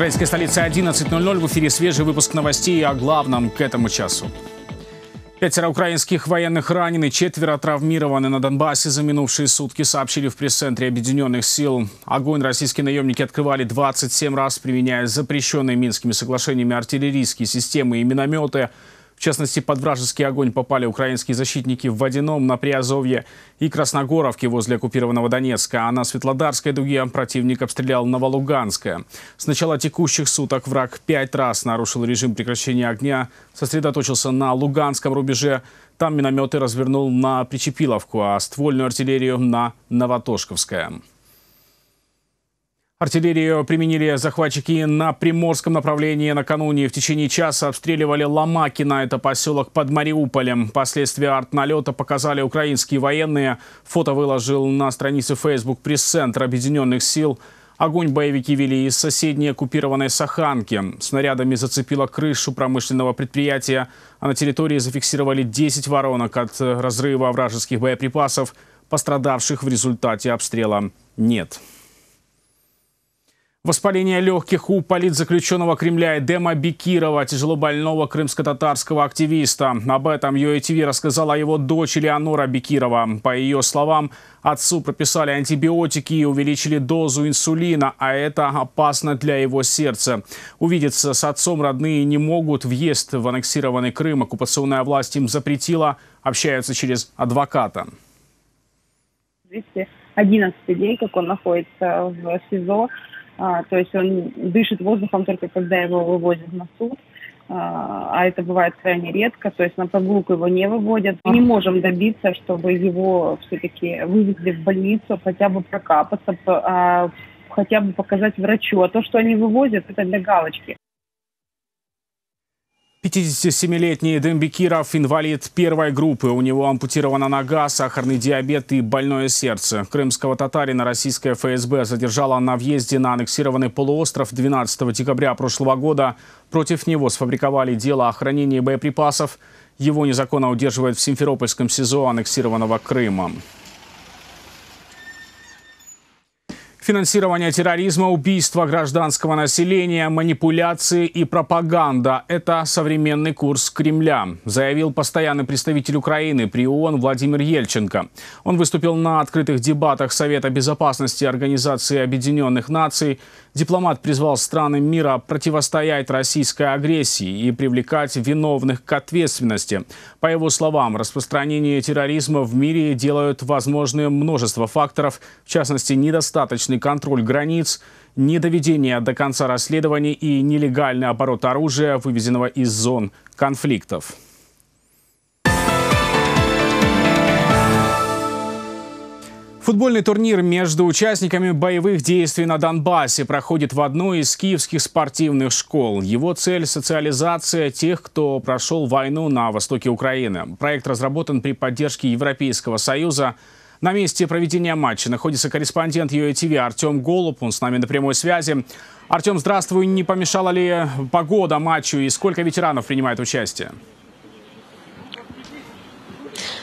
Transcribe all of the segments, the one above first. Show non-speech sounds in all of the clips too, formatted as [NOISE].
украинской столице 11.00 в эфире свежий выпуск новостей о главном к этому часу. Пятеро украинских военных ранены, четверо травмированы на Донбассе за минувшие сутки, сообщили в пресс-центре Объединенных сил. Огонь российские наемники открывали 27 раз, применяя запрещенные Минскими соглашениями артиллерийские системы и минометы – в частности, под вражеский огонь попали украинские защитники в Водяном, на Приазовье и Красногоровке возле оккупированного Донецка. А на Светлодарской дуге противник обстрелял Новолуганское. С начала текущих суток враг пять раз нарушил режим прекращения огня, сосредоточился на Луганском рубеже. Там минометы развернул на Причепиловку, а ствольную артиллерию на Новотошковское. Артиллерию применили захватчики на Приморском направлении. Накануне в течение часа обстреливали Ломакина. Это поселок под Мариуполем. Последствия артналета показали украинские военные. Фото выложил на странице Facebook пресс-центр Объединенных сил. Огонь боевики вели из соседней оккупированной Саханки. Снарядами зацепило крышу промышленного предприятия, а на территории зафиксировали 10 воронок от разрыва вражеских боеприпасов. Пострадавших в результате обстрела нет. Воспаление легких у политзаключенного Кремля Эдема Бекирова, тяжело больного крымско-татарского активиста. Об этом ЮЭТВ рассказала его дочь Леонора Бекирова. По ее словам, отцу прописали антибиотики и увеличили дозу инсулина, а это опасно для его сердца. Увидеться с отцом родные не могут. Въезд в аннексированный Крым оккупационная власть им запретила. Общаются через адвоката. 211 день, как он находится в СИЗО. А, то есть он дышит воздухом только когда его вывозят на суд, а, а это бывает крайне редко, то есть на прогулку его не выводят. Мы не можем добиться, чтобы его все-таки вывезли в больницу, хотя бы прокапаться, а, хотя бы показать врачу. А то, что они вывозят, это для галочки. 57-летний Дембекиров инвалид первой группы. У него ампутирована нога, сахарный диабет и больное сердце. Крымского татарина российская ФСБ задержала на въезде на аннексированный полуостров 12 декабря прошлого года. Против него сфабриковали дело о хранении боеприпасов. Его незаконно удерживают в Симферопольском СИЗО аннексированного Крыма. Финансирование терроризма, убийство гражданского населения, манипуляции и пропаганда – это современный курс Кремля, заявил постоянный представитель Украины при ООН Владимир Ельченко. Он выступил на открытых дебатах Совета безопасности Организации Объединенных Наций. Дипломат призвал страны мира противостоять российской агрессии и привлекать виновных к ответственности. По его словам, распространение терроризма в мире делают возможным множество факторов, в частности, недостаточно достаточный контроль границ, недоведение до конца расследований и нелегальный оборот оружия, вывезенного из зон конфликтов. Футбольный турнир между участниками боевых действий на Донбассе проходит в одной из киевских спортивных школ. Его цель – социализация тех, кто прошел войну на востоке Украины. Проект разработан при поддержке Европейского Союза – на месте проведения матча находится корреспондент ЮЭТВ Артем Голуб. Он с нами на прямой связи. Артем, здравствуй. Не помешала ли погода матчу и сколько ветеранов принимает участие?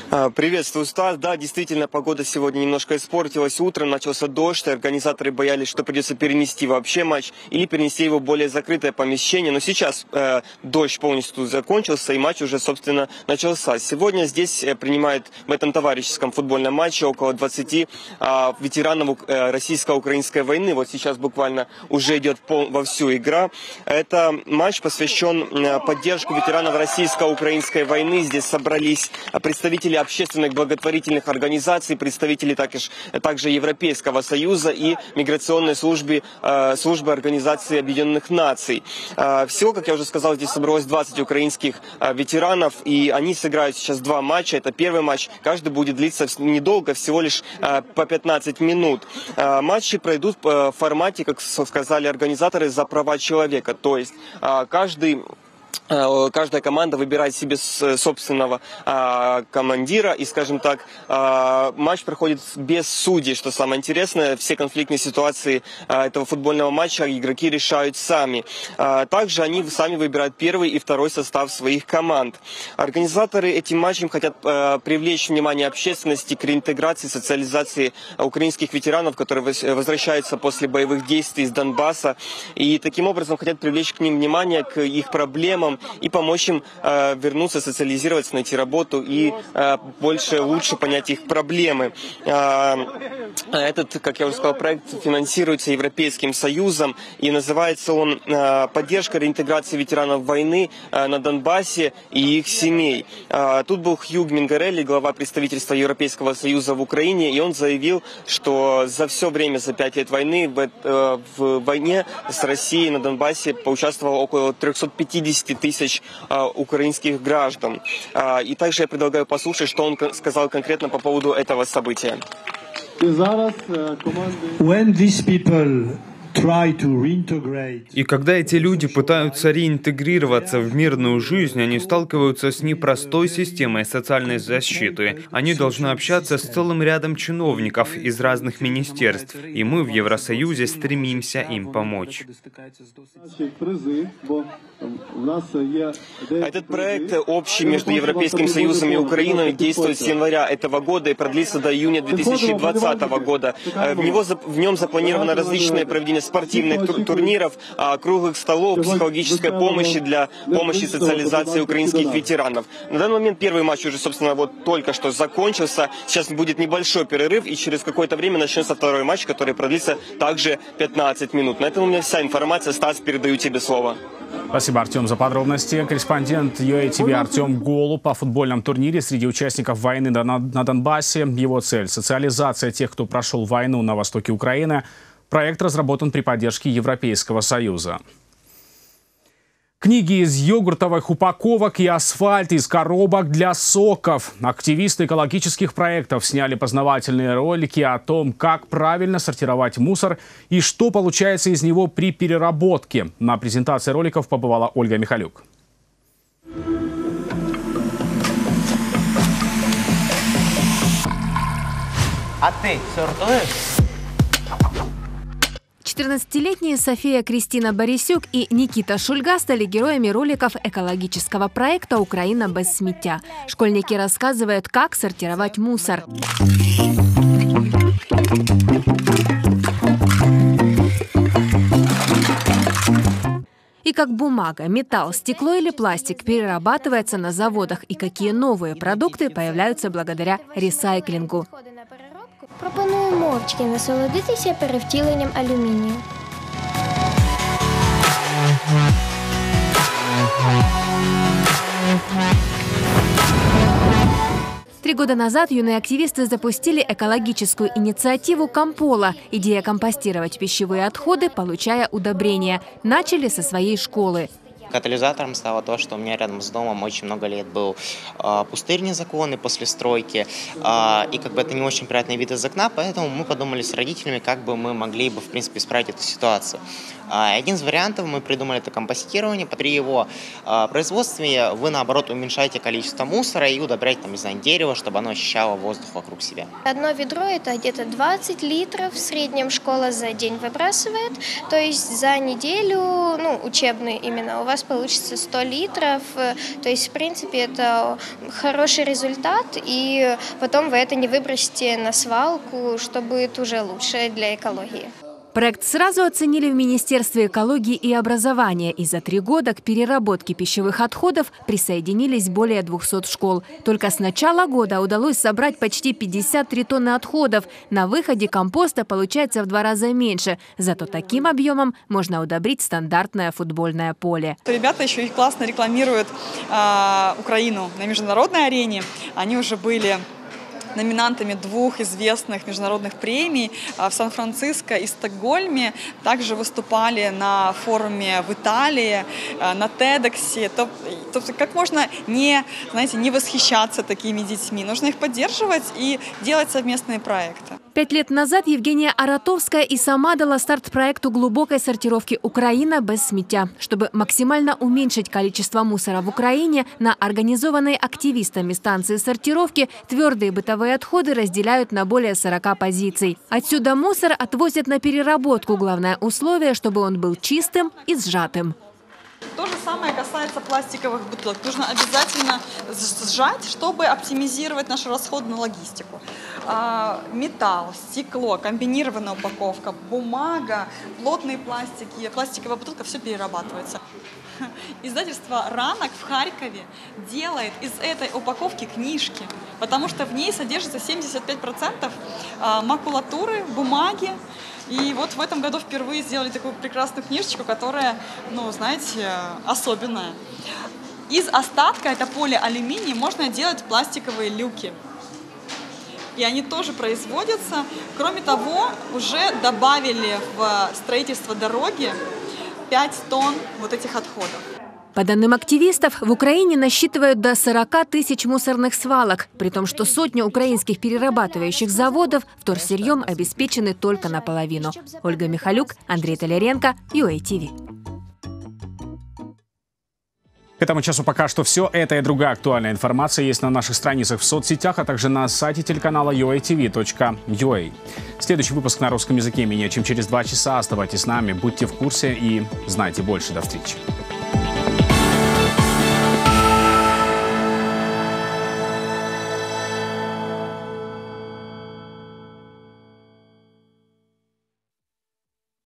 А, приветствую, Стас. Да, действительно, погода сегодня немножко испортилась. Утром начался дождь, и организаторы боялись, что придется перенести вообще матч или перенести его в более закрытое помещение. Но сейчас э, дождь полностью закончился, и матч уже, собственно, начался. Сегодня здесь э, принимает в этом товарищеском футбольном матче около 20 э, ветеранов э, российско-украинской войны. Вот сейчас буквально уже идет пол, вовсю игра. Это матч посвящен э, поддержке ветеранов российско-украинской войны. Здесь собрались представители общественных благотворительных организаций, представители также, также Европейского Союза и миграционной службы, э, службы Организации Объединенных Наций. Э, всего, как я уже сказал, здесь собралось 20 украинских э, ветеранов, и они сыграют сейчас два матча. Это первый матч, каждый будет длиться недолго, всего лишь по 15 минут. Матчи пройдут в формате, как сказали организаторы, за права человека. То есть каждый Э, каждая команда выбирает себе собственного а, командира, и, скажем так, а, матч проходит без судей, что самое интересное. Все конфликтные ситуации а, этого футбольного матча игроки решают сами. А, также они сами выбирают первый и второй состав своих команд. Организаторы этим матчем хотят а, привлечь внимание общественности к реинтеграции, социализации украинских ветеранов, которые возвращаются после боевых действий из Донбасса, и таким образом хотят привлечь к ним внимание, к их проблемам, и помочь им э, вернуться, социализироваться, найти работу и э, больше, лучше понять их проблемы. Э, этот, как я уже сказал, проект финансируется Европейским Союзом и называется он э, «Поддержка реинтеграции ветеранов войны э, на Донбассе и их семей». Э, тут был Хьюг Мингарелли, глава представительства Европейского Союза в Украине, и он заявил, что за все время, за пять лет войны, в, в войне с Россией на Донбассе поучаствовало около 350 тысяч тысяч а, украинских граждан. А, и также я предлагаю послушать, что он сказал конкретно по поводу этого события. When these people и когда эти люди пытаются реинтегрироваться в мирную жизнь, они сталкиваются с непростой системой социальной защиты. Они должны общаться с целым рядом чиновников из разных министерств, и мы в Евросоюзе стремимся им помочь. Этот проект общий между Европейским Союзом и Украиной действует с января этого года и продлится до июня 2020 года. В, него, в нем запланировано различные проведения спортивных турниров, а, круглых столов, психологической помощи для помощи социализации украинских ветеранов. На данный момент первый матч уже, собственно, вот только что закончился. Сейчас будет небольшой перерыв, и через какое-то время начнется второй матч, который продлится также 15 минут. На этом у меня вся информация. Стас, передаю тебе слово. Спасибо, Артем, за подробности. Корреспондент UATV Артем Голуб по футбольном турнире среди участников войны на Донбассе. Его цель – социализация тех, кто прошел войну на востоке Украины – Проект разработан при поддержке Европейского Союза. Книги из йогуртовых упаковок и асфальт из коробок для соков. Активисты экологических проектов сняли познавательные ролики о том, как правильно сортировать мусор и что получается из него при переработке. На презентации роликов побывала Ольга Михалюк. А ты сортуешь? 14-летние София Кристина Борисюк и Никита Шульга стали героями роликов экологического проекта «Украина без сміття». Школьники рассказывают, как сортировать мусор. И как бумага, металл, стекло или пластик перерабатывается на заводах и какие новые продукты появляются благодаря ресайклингу. Пропоную мовчки насолодитися перевтіленням алюмінію. Три года назад юные активисты запустили экологическую инициативу «Компола». Идея компостировать пищевые отходы, получая удобрения. Начали со своей школы. Катализатором стало то, что у меня рядом с домом очень много лет был э, пустырь незаконный после стройки, э, и как бы это не очень приятный вид из окна, поэтому мы подумали с родителями, как бы мы могли бы, в принципе, исправить эту ситуацию. Э, один из вариантов мы придумали это компостирование. При его э, производстве вы, наоборот, уменьшаете количество мусора и удобряете, там, не знаю, дерево, чтобы оно ощущало воздух вокруг себя. Одно ведро – это где-то 20 литров, в среднем школа за день выбрасывает, то есть за неделю, ну, учебный именно, у вас вас получится 100 литров. То есть, в принципе, это хороший результат, и потом вы это не выбросите на свалку, что будет уже лучше для экологии. Проект сразу оценили в Министерстве экологии и образования. И за три года к переработке пищевых отходов присоединились более 200 школ. Только с начала года удалось собрать почти 53 тонны отходов. На выходе компоста получается в два раза меньше. Зато таким объемом можно удобрить стандартное футбольное поле. Ребята еще и классно рекламируют э, Украину на международной арене. Они уже были номинантами двух известных международных премий а, в Сан-Франциско и Стокгольме. Также выступали на форуме в Италии, а, на TEDx. То, как можно не, знаете, не восхищаться такими детьми? Нужно их поддерживать и делать совместные проекты. Пять лет назад Евгения Аратовская и сама дала старт проекту глубокой сортировки «Украина без смятя». Чтобы максимально уменьшить количество мусора в Украине, на организованной активистами станции сортировки твердые бытовые отходы разделяют на более 40 позиций. Отсюда мусор отвозят на переработку. Главное условие, чтобы он был чистым и сжатым. То же самое касается пластиковых бутылок. Нужно обязательно сжать, чтобы оптимизировать наш расход на логистику. А, металл, стекло, комбинированная упаковка, бумага, плотные пластики, пластиковая бутылка, все перерабатывается. [LAUGHS] Издательство «Ранок» в Харькове делает из этой упаковки книжки, потому что в ней содержится 75% а, макулатуры, бумаги, и вот в этом году впервые сделали такую прекрасную книжечку, которая, ну, знаете, особенная. Из остатка, это полиалюминий, можно делать пластиковые люки. И они тоже производятся. Кроме того, уже добавили в строительство дороги 5 тонн вот этих отходов. По данным активистов, в Украине насчитывают до 40 тысяч мусорных свалок, при том, что сотни украинских перерабатывающих заводов вторсырьем обеспечены только наполовину. Ольга Михалюк, Андрей Толяренко, UATV. К этому часу пока что все. Это и другая актуальная информация есть на наших страницах в соцсетях, а также на сайте телеканала uatv.ua. Следующий выпуск на русском языке менее чем через два часа. Оставайтесь с нами, будьте в курсе и знайте больше. До встречи.